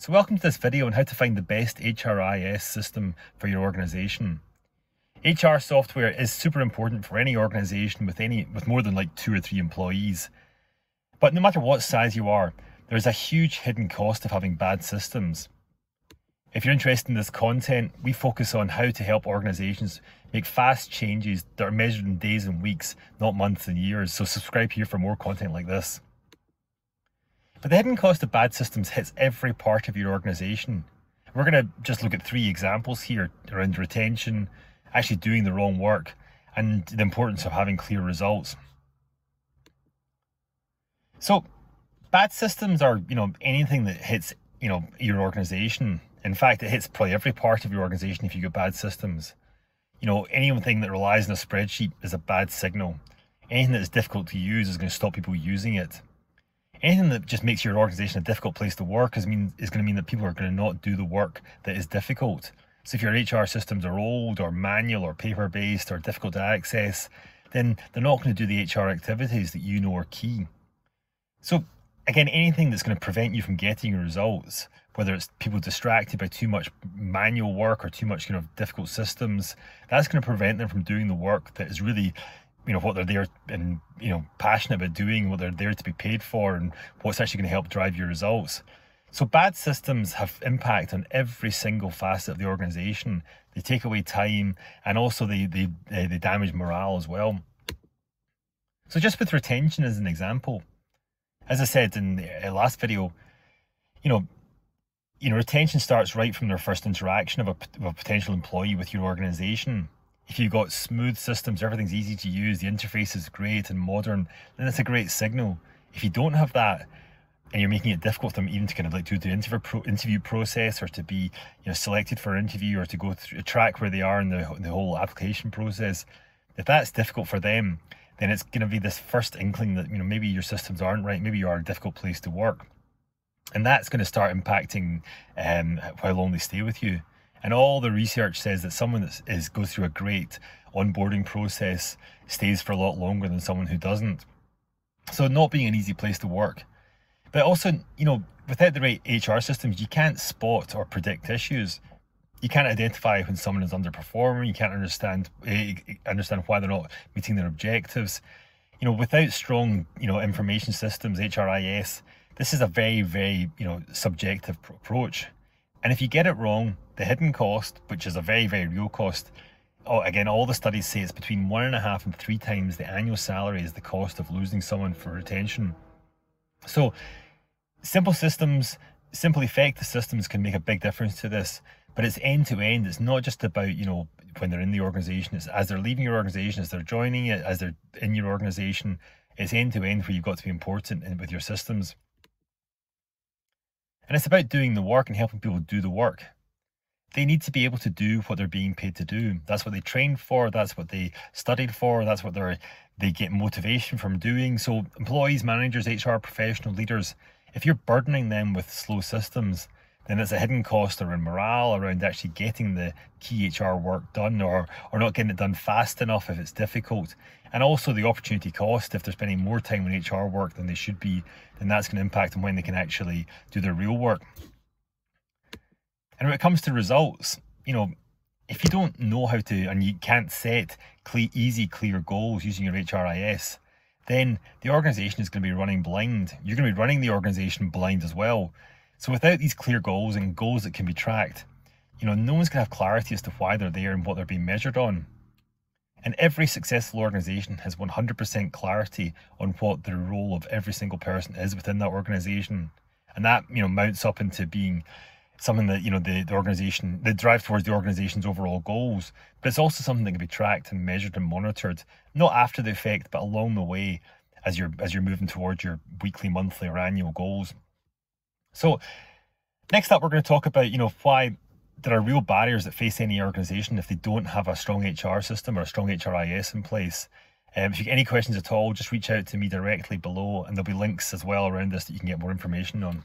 So welcome to this video on how to find the best HRIS system for your organization. HR software is super important for any organization with any with more than like two or three employees. But no matter what size you are, there's a huge hidden cost of having bad systems. If you're interested in this content, we focus on how to help organizations make fast changes that are measured in days and weeks, not months and years. So subscribe here for more content like this. But the hidden cost of bad systems hits every part of your organization. We're going to just look at three examples here around retention, actually doing the wrong work, and the importance of having clear results. So, bad systems are, you know, anything that hits, you know, your organization. In fact, it hits probably every part of your organization if you get bad systems. You know, anything that relies on a spreadsheet is a bad signal. Anything that is difficult to use is going to stop people using it anything that just makes your organization a difficult place to work is mean is going to mean that people are going to not do the work that is difficult. So if your HR systems are old or manual or paper based or difficult to access, then they're not going to do the HR activities that you know are key. So again, anything that's going to prevent you from getting your results, whether it's people distracted by too much manual work or too much kind of difficult systems, that's going to prevent them from doing the work that is really you know what they're there and you know passionate about doing what they're there to be paid for and what's actually going to help drive your results. So bad systems have impact on every single facet of the organization. They take away time and also they they, eh, they damage morale as well. So just with retention as an example as i said in the eh, last video you know you know retention starts right from their first interaction of a, of a potential employee with your organization if you've got smooth systems, everything's easy to use, the interface is great and modern, then it's a great signal. If you don't have that, and you're making it difficult for them even to kind of like do the interview pro- interview process or to be you know selected for an interview or to go through a track where they are in the, the whole application process if that's difficult for them then it's going to be this first inkling that you know maybe your systems aren't right maybe you are a difficult place to work and that's going to start impacting um, how long they stay with you and all the research says that someone that is goes through a great onboarding process stays for a lot longer than someone who doesn't. So not being an easy place to work. But also, you know, without the right HR systems, you can't spot or predict issues. You can't identify when someone is underperforming. You can't understand eh, understand why they're not meeting their objectives. You know, without strong, you know, information systems, HRIS, this is a very, very, you know, subjective approach. And if you get it wrong, the hidden cost, which is a very, very real cost, oh, again, all the studies say it's between one and a half and three times the annual salary is the cost of losing someone for retention. So, simple systems, simple effective systems can make a big difference to this. But it's end to end. It's not just about, you know, when they're in the organization, it's as they're leaving your organization, as they're joining it, as they're in your organization. It's end to end where you've got to be important with your systems. And it's about doing the work and helping people do the work. They need to be able to do what they're being paid to do. That's what they trained for, that's what they studied for, that's what they're they get motivation from doing. So employees, managers, HR professional leaders, if you're burdening them with slow systems, then it's a hidden cost around morale, around actually getting the key HR work done or, or not getting it done fast enough if it's difficult. And also the opportunity cost, if they're spending more time on HR work than they should be, then that's going to impact on when they can actually do their real work. And when it comes to results, you know, if you don't know how to and you can't set clear, easy, clear goals using your HRIS, then the organization is going to be running blind. You're going to be running the organization blind as well. So without these clear goals and goals that can be tracked, you know, no one's going to have clarity as to why they're there and what they're being measured on. And every successful organization has 100% clarity on what the role of every single person is within that organization. And that, you know, mounts up into being something that, you know, the, the organization, the drive towards the organization's overall goals. But it's also something that can be tracked and measured and monitored, not after the effect, but along the way as you're as you're moving towards your weekly, monthly, or annual goals. So next up, we're going to talk about, you know, why there are real barriers that face any organization if they don't have a strong HR system or a strong HRIS in place. Um, if you get any questions at all, just reach out to me directly below, and there'll be links as well around this that you can get more information on.